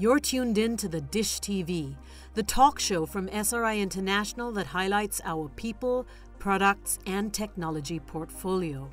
You're tuned in to the Dish TV, the talk show from SRI International that highlights our people, products, and technology portfolio.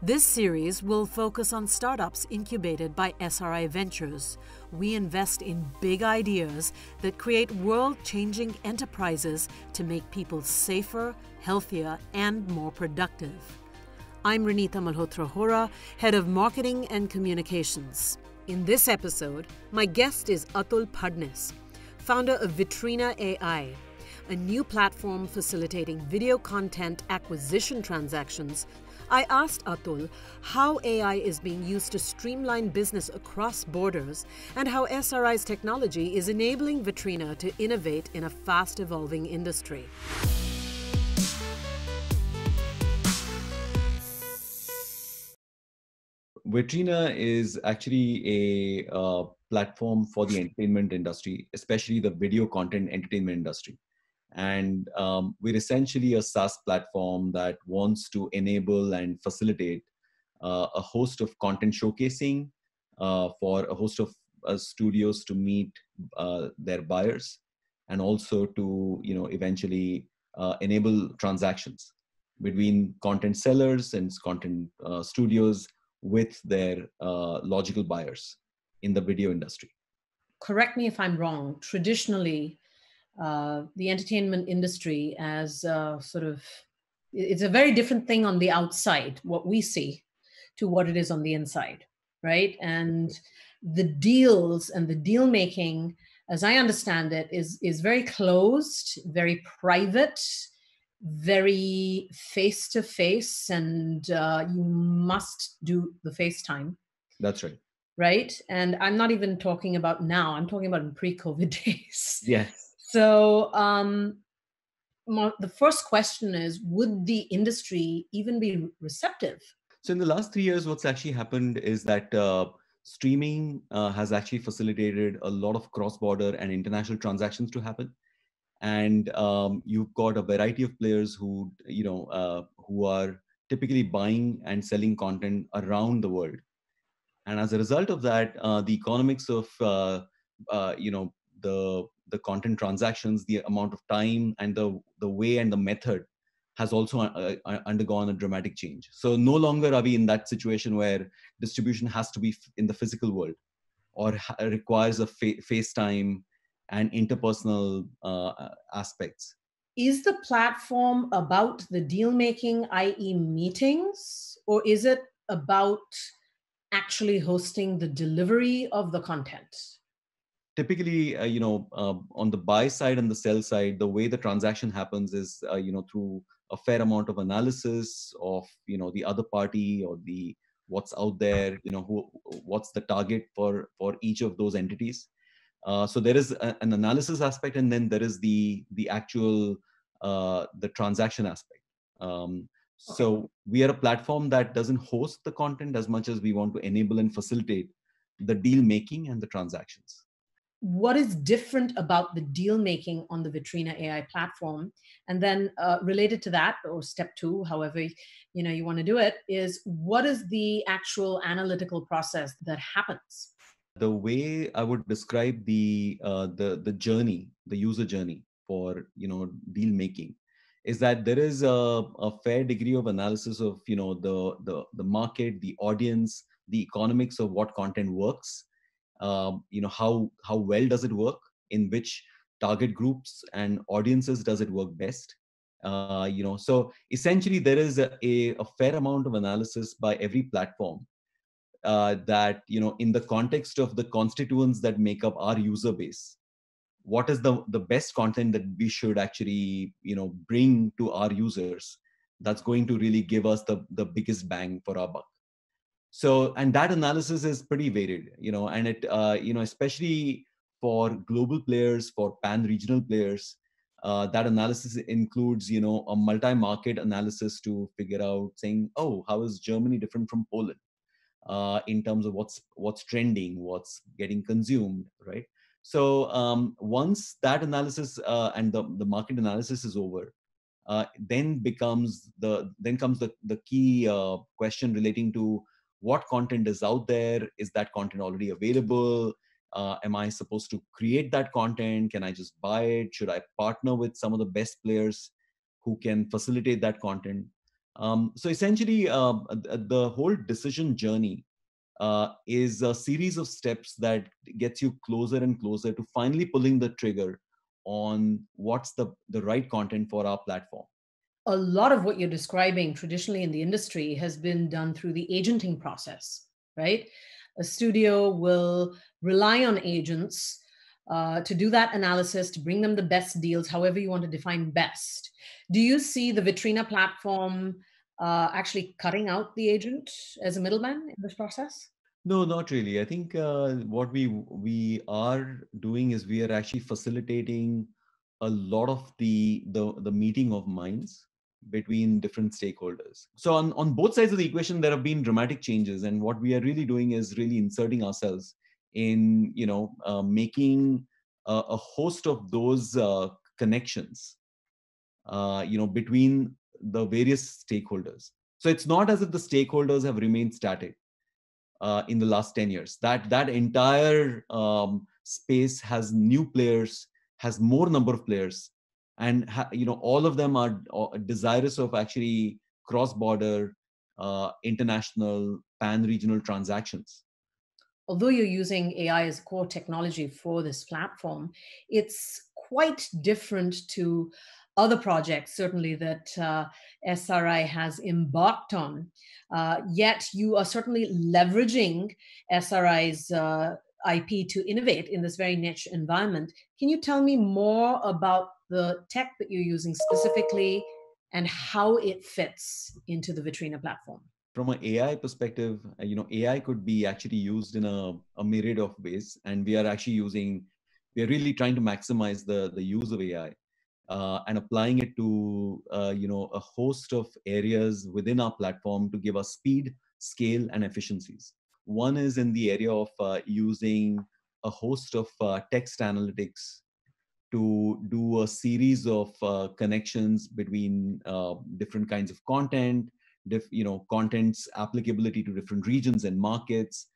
This series will focus on startups incubated by SRI Ventures. We invest in big ideas that create world changing enterprises to make people safer, healthier, and more productive. I'm Reenita Malhotra Hora, Head of Marketing and Communications. In this episode, my guest is Atul Phadnis, founder of Vitrina AI, a new platform facilitating video content acquisition transactions I asked Atul how AI is being used to streamline business across borders and how SRI's technology is enabling Vitrina to innovate in a fast evolving industry. Vitrina is actually a uh, platform for the entertainment industry, especially the video content entertainment industry. And um, we're essentially a SaaS platform that wants to enable and facilitate uh, a host of content showcasing uh, for a host of uh, studios to meet uh, their buyers, and also to you know eventually uh, enable transactions between content sellers and content studios with their logical buyers in the video industry. Correct me if I'm wrong. Traditionally, uh, the entertainment industry as uh, sort of it's a very different thing on the outside what we see to what it is on the inside right and the deals and the deal making as i understand it is is very closed very private very face to face and uh, you must do the facetime. That's right. Right? And i'm not even talking about now. I'm talking about in pre-covid days. Yes. So um, the first question is Would the industry even be receptive? So, in the last three years, what's actually happened is that uh, streaming uh, has actually facilitated a lot of cross border and international transactions to happen. And um, you've got a variety of players who, you know, uh, who are typically buying and selling content around the world. And as a result of that, uh, the economics of, uh, uh, you know, the the content transactions, the amount of time, and the the way and the method has also uh, uh, undergone a dramatic change. So no longer are we in that situation where distribution has to be in the physical world, or requires a fa- FaceTime and interpersonal uh, aspects. Is the platform about the deal making, i.e., meetings, or is it about actually hosting the delivery of the content? typically uh, you know uh, on the buy side and the sell side the way the transaction happens is uh, you know through a fair amount of analysis of you know the other party or the what's out there you know who what's the target for for each of those entities uh, so there is a, an analysis aspect and then there is the the actual uh, the transaction aspect um, so we are a platform that doesn't host the content as much as we want to enable and facilitate the deal making and the transactions what is different about the deal making on the Vitrina AI platform? And then uh, related to that, or step two, however you know you want to do it, is what is the actual analytical process that happens? The way I would describe the uh, the the journey, the user journey for you know deal making, is that there is a, a fair degree of analysis of you know the the the market, the audience, the economics of what content works um, you know how how well does it work in which target groups and audiences does it work best uh, you know. So essentially there is a, a, a, fair amount of analysis by every platform uh, that you know in the context of the constituents that make up our user base what is the the best content that we should actually you know bring to our users that's going to really give us the the biggest bang for our buck? So and that analysis is pretty varied you know and it uh, you know especially for global players for pan regional players uh, that analysis includes you know a multi-market analysis to figure out saying oh how is germany different from poland uh, in terms of what's what's trending what's getting consumed right? So um, once that analysis uh, and the, the market analysis is over uh, then becomes the then comes the, the key uh, question relating to what content is out there? Is that content already available? Uh, am i supposed to create that content? Can i just buy it? Should i partner with some of the best players who can facilitate that content um, so essentially uh, the whole decision journey uh, is a series of steps that gets you closer and closer to finally pulling the trigger on what's the, the right content for our platform a lot of what you're describing traditionally in the industry has been done through the agenting process, right? A studio will rely on agents uh, to do that analysis, to bring them the best deals, however you want to define best. Do you see the Vitrina platform uh, actually cutting out the agent as a middleman in this process? No, not really. I think uh, what we we are doing is we are actually facilitating a lot of the the the meeting of minds between different stakeholders. So on, on both sides of the equation, there have been dramatic changes. And what we are really doing is really inserting ourselves in, you know, uh, making a, host of those uh, connections, uh, you know, between the various stakeholders. So it's not as if the stakeholders have remained static uh, in the last 10 years. That, that entire um, space has new players, has more number of players and ha- you know all of them are desirous of actually cross-border uh, international pan-regional transactions although you're using ai as a core technology for this platform it's quite different to other projects certainly that uh, sri has embarked on uh, yet you are certainly leveraging sri's uh, ip to innovate in this very niche environment can you tell me more about the tech that you're using specifically and how it fits into the Vitrina platform? From an AI perspective, uh, you know, AI could be actually used in a, a myriad of ways, and we are actually using, we are really trying to maximize the the use of AI uh, and applying it to, uh, you know, a host of areas within our platform to give us speed, scale, and efficiencies. One is in the area of uh, using a host of uh, text analytics to do a series of uh, connections between different kinds of content, diff, you know, content's applicability to different regions and markets,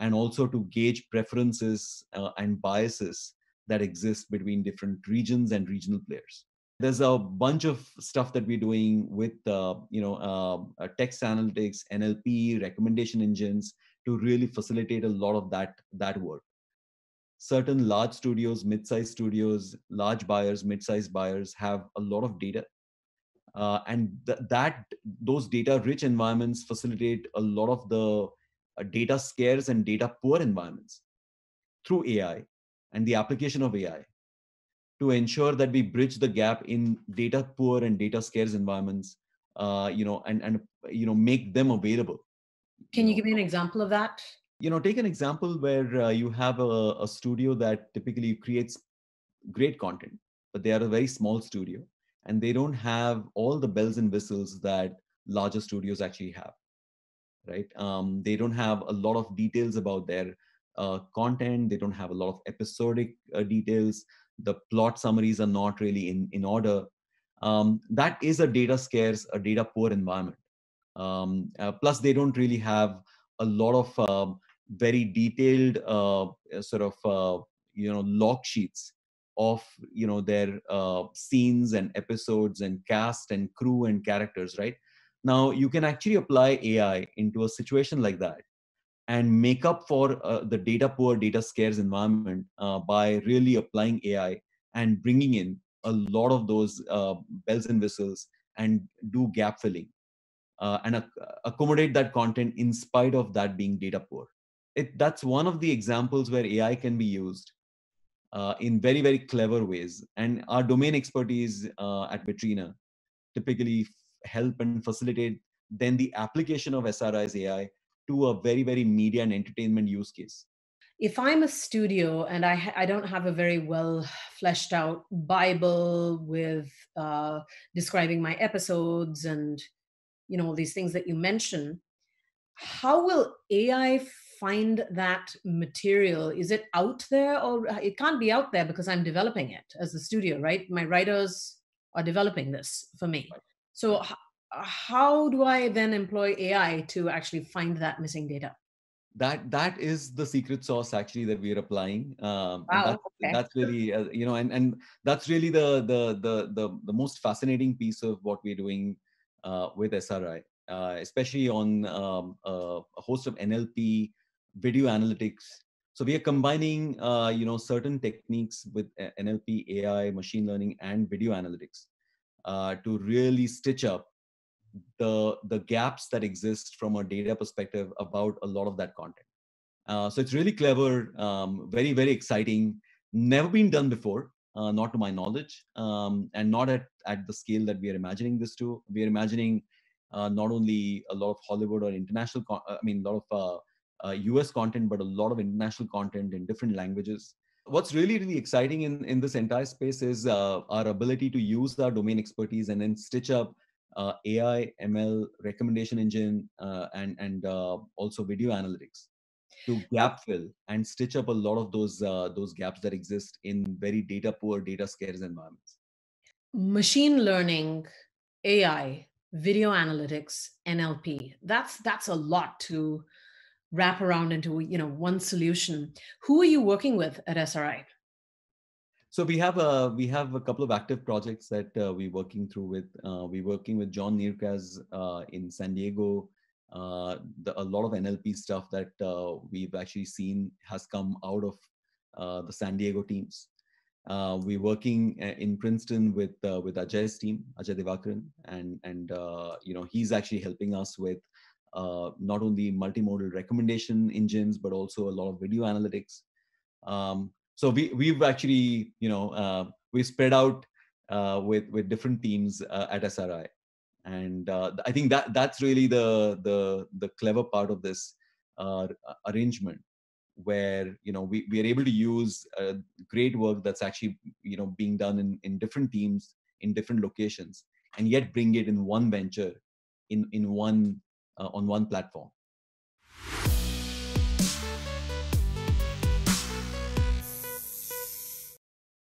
and also to gauge preferences uh, and biases that exist between different regions and regional players. There's a bunch of stuff that we're doing with, uh, you know, uh, uh, text analytics, NLP, recommendation engines to really facilitate a lot of that that work certain large studios, mid-sized studios, large buyers, mid-sized buyers have a lot of data. Uh, and th- that those data-rich environments facilitate a lot of the uh, data scarce and data poor environments through AI and the application of AI to ensure that we bridge the gap in data poor and data scarce environments, uh, you know, and and you know make them available. Can you, you know? give me an example of that? you know take an example where uh, you have a, a, studio that typically creates great content but they are a very small studio and they don't have all the bells and whistles that larger studios actually have right? Um, they don't have a lot of details about their uh, content. They don't have a lot of episodic uh, details. The plot summaries are not really in, in order. Um, that is a data scarce a data poor environment. Um, uh, plus they don't really have a lot of um, very detailed uh, sort of uh, you know log sheets of you know their uh, scenes and episodes and cast and crew and characters right? Now you can actually apply ai into a situation like that and make up for uh, the data poor data scarce environment uh, by really applying ai and bringing in a lot of those uh, bells and whistles and do gap filling uh, and ac- accommodate that content in spite of that being data poor. It, that's one of the examples where AI can be used uh, in very, very clever ways. And our domain expertise uh, at Vitrina typically help and facilitate then the application of SRI's AI to a very, very media and entertainment use case. If I'm a studio and I, I don't have a very well fleshed out Bible with uh, describing my episodes and you know all these things that you mentioned, how will AI find that material? Is it out there or uh, it can't be out there because I'm developing it as the studio, right? My writers are developing this for me. So how do I then employ AI to actually find that missing data? that that is the secret sauce actually that we are applying um, wow, and that's, okay. that's really uh, you know and and that's really the, the the the the most fascinating piece of what we're doing uh, with sri uh, especially on um, a host of nlp video analytics so we are combining uh, you know certain techniques with uh, nlp ai machine learning and video analytics uh, to really stitch up the the gaps that exist from a data perspective about a lot of that content. Uh, so it's really clever, um, very very exciting. Never been done before, uh, not to my knowledge, um, and not at at the scale that we are imagining this to. We are imagining uh, not only a lot of Hollywood or international, con- I mean, a lot of US uh, uh, content, but a lot of international content in different languages. What's really really exciting in in this entire space is uh, our ability to use our domain expertise and then stitch up uh, AI, ML, recommendation engine, uh, and and uh, also video analytics to gap fill and stitch up a lot of those uh, those gaps that exist in very data poor, data scarce environments. Machine learning, AI, video analytics, NLP. That's that's a lot to wrap around into you know one solution. Who are you working with at SRI? So we have a we have a couple of active projects that uh, we're working through with. Uh, we're working with John Niekrasz uh, in San Diego. Uh, the, a lot of NLP stuff that uh, we've actually seen has come out of uh, the San Diego teams. we're working in Princeton with with Ajay's team, Ajay Divakaran, and and you know he's actually helping us with not only multimodal recommendation engines but also a lot of video analytics. Um, so we we've actually you know uh, we spread out uh, with with different teams uh, at SRI, and uh, I think that that's really the the the clever part of this uh, arrangement, where you know we, we are able to use uh, great work that's actually you know being done in in different teams in different locations, and yet bring it in one venture, in in one Uh, on one platform.